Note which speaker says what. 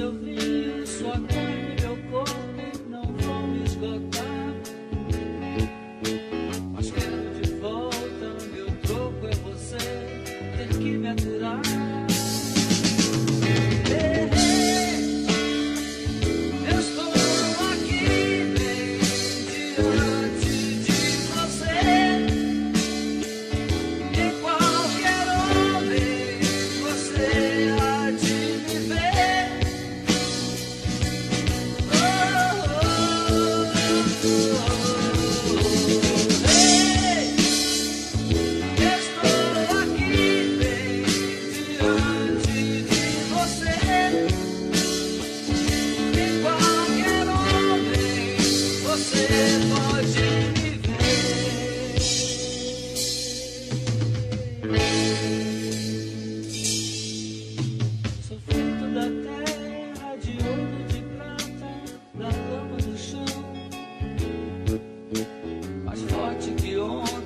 Speaker 1: sorriso, sua cara.